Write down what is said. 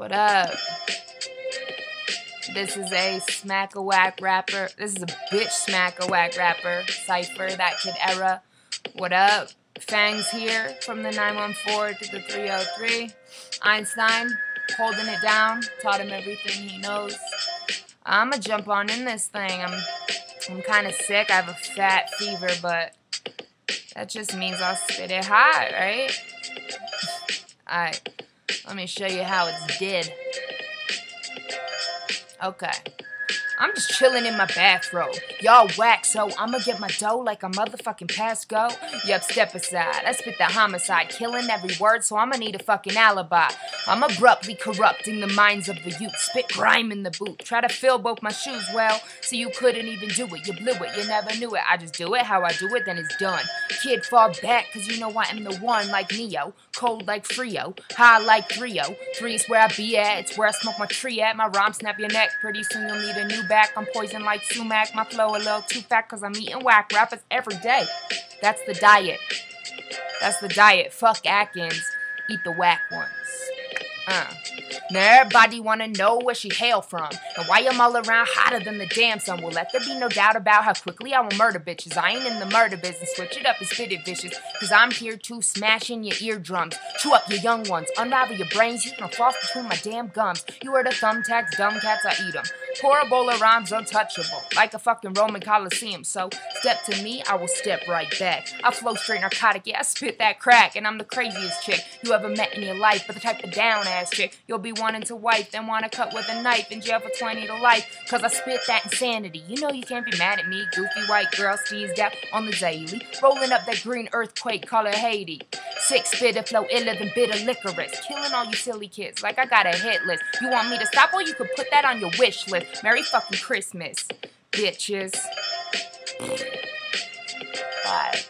What up? This is a smack a whack rapper. This is a bitch smack a whack rapper. Cypher, that kid era. What up? Fangz here from the 914 to the 303. Einstein holding it down, taught him everything he knows. I'ma jump on in this thing. I'm I'm kind of sick. I have a fat fever, but that just means I'll spit it hot, right? Alright, let me show you how it's did. Okay. I'm just chilling in my bathrobe. Y'all whack, so I'ma get my dough like a motherfucking pass go. Yup, step aside. I spit the homicide, killing every word, so I'ma need a fucking alibi. I'm abruptly corrupting the minds of the youth. Spit grime in the boot. Try to fill both my shoes well, so you couldn't even do it. You blew it, you never knew it. I just do it how I do it, then it's done. Kid, fall back, cause you know I am the one like Neo. Cold like Frio, high like. Three is where I be at, it's where I smoke my tree at. My rhyme snap your neck, pretty soon you'll need a new back. I'm poison like sumac, my flow a little too fat cause I'm eating whack rappers every day. That's the diet. That's the diet. Fuck Atkins. Eat the whack ones. Uh. Now everybody wanna know where she hail from and why I'm all around hotter than the damn sun. Well, let there be no doubt about how quickly I will murder bitches. I ain't in the murder business. Switch it up and spit it vicious. Cause I'm here to smash in your eardrums, chew up your young ones, unravel your brains. You can floss between my damn gums. You heard of thumbtacks, dumb cats, I eat them. Pour a bowl of rhymes untouchable, like a fucking Roman Coliseum. So step to me, I will step right back. I flow straight narcotic, yeah, I spit that crack, and I'm the craziest chick you ever met in your life. But the type of down ass you'll be wanting to wipe, then wanna cut with a knife in jail for 20 to life. Cause I spit that insanity. You know you can't be mad at me, goofy white girl, steezed out on the daily. Rolling up that green earthquake, call it Haiti. Six spitter flow iller than bitter licorice. Killing all you silly kids like I got a hit list. You want me to stop or you could put that on your wish list. Merry fucking Christmas, bitches. Bye.